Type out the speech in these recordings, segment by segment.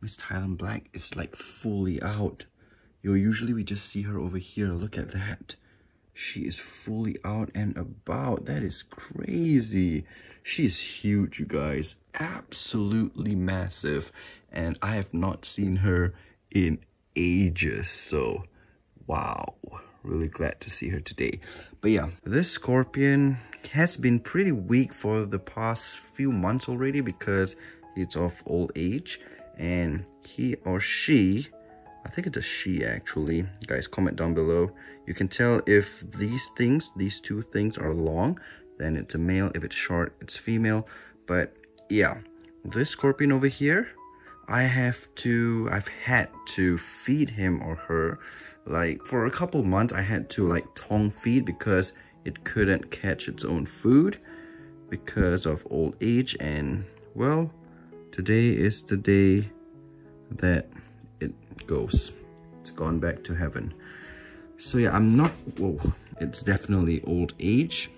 Miss Thailand Black is like fully out. Yo, usually we just see her over here. Look at that. She is fully out and about. That is crazy. She is huge, you guys. Absolutely massive. And I have not seen her in ages. So, wow. Really glad to see her today. But yeah, this scorpion has been pretty weak for the past few months already because it's of old age. And he or she I think it's a she actually. Guys, comment down below. You can tell if these things, these two things are long, then it's a male. If it's short, it's female. But yeah, this scorpion over here, I have to, I've had to feed him or her. Like for a couple months, I had to like tongue feed because it couldn't catch its own food because of old age. And well, today is the day that it goes. It's gone back to heaven. So yeah, I'm not, whoa, it's definitely old age.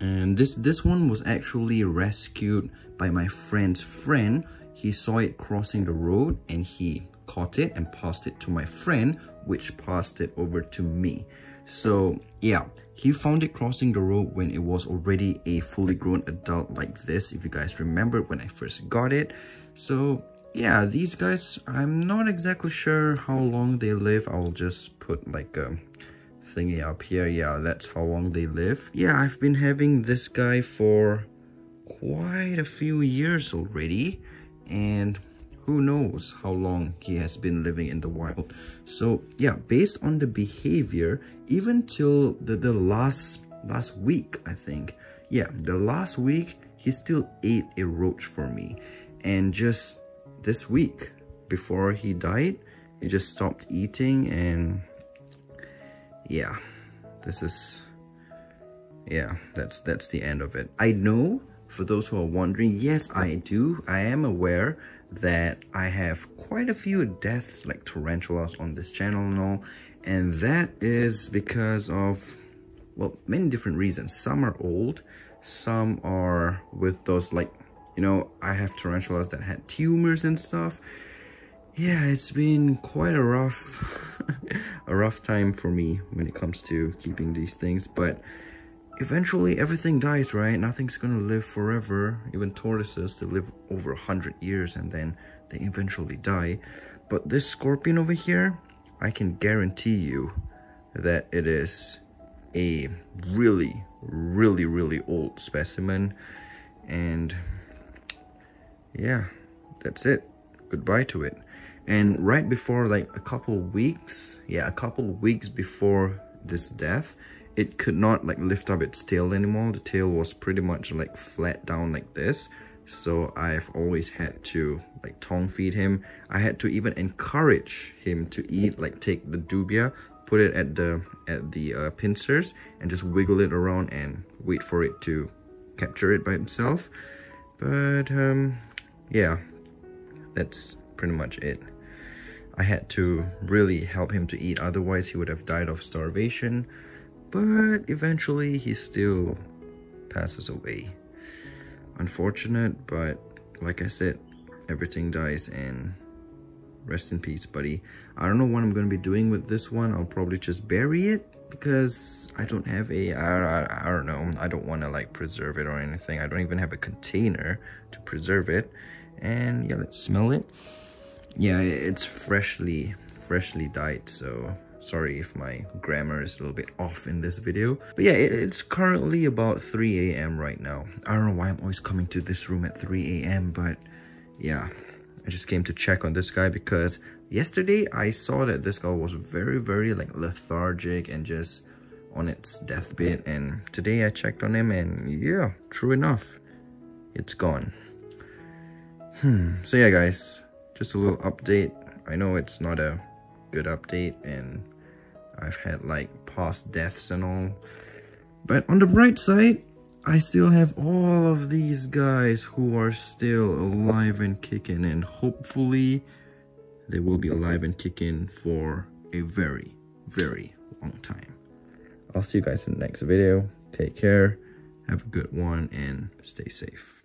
And this, this one was actually rescued by my friend's friend. He saw it crossing the road and he caught it and passed it to my friend, which passed it over to me. So yeah, he found it crossing the road when it was already a fully grown adult like this, if you guys remember when I first got it. So yeah, these guys, I'm not exactly sure how long they live. I'll just put like a thingy up here. Yeah, that's how long they live. Yeah, I've been having this guy for quite a few years already. And who knows how long he has been living in the wild. So yeah, based on the behavior, even till the, the last, last week, I think. Yeah, the last week, he still ate a roach for me. And just this week before he died he just stopped eating and yeah this is yeah that's that's the end of it i know for those who are wondering yes i do i am aware that i have quite a few deaths like tarantulas on this channel and all and that is because of well many different reasons some are old some are with those like you know, I have tarantulas that had tumors and stuff. Yeah, it's been quite a rough, a rough time for me when it comes to keeping these things. But eventually everything dies, right? Nothing's gonna live forever. Even tortoises, they live over a hundred years and then they eventually die. But this scorpion over here, I can guarantee you that it is a really, really, really old specimen. And yeah, that's it. Goodbye to it. And right before like a couple weeks, yeah, a couple weeks before this death, it could not like lift up its tail anymore. The tail was pretty much like flat down like this. So I've always had to like tongue feed him. I had to even encourage him to eat, like take the dubia, put it at the at the uh, pincers and just wiggle it around and wait for it to capture it by himself. But um, yeah, that's pretty much it. I had to really help him to eat, otherwise he would have died of starvation. But eventually he still passes away. Unfortunate, but like I said, everything dies and rest in peace, buddy. I don't know what I'm going to be doing with this one. I'll probably just bury it because I don't have a, I, I, I don't know, I don't want to like preserve it or anything. I don't even have a container to preserve it and yeah let's smell it yeah it's freshly freshly died so sorry if my grammar is a little bit off in this video but yeah it's currently about 3 a.m right now i don't know why i'm always coming to this room at 3 a.m but yeah i just came to check on this guy because yesterday i saw that this guy was very very like lethargic and just on its deathbed and today i checked on him and yeah true enough it's gone Hmm. So yeah, guys, just a little update. I know it's not a good update and I've had like past deaths and all. But on the bright side, I still have all of these guys who are still alive and kicking and hopefully they will be alive and kicking for a very, very long time. I'll see you guys in the next video. Take care, have a good one, and stay safe.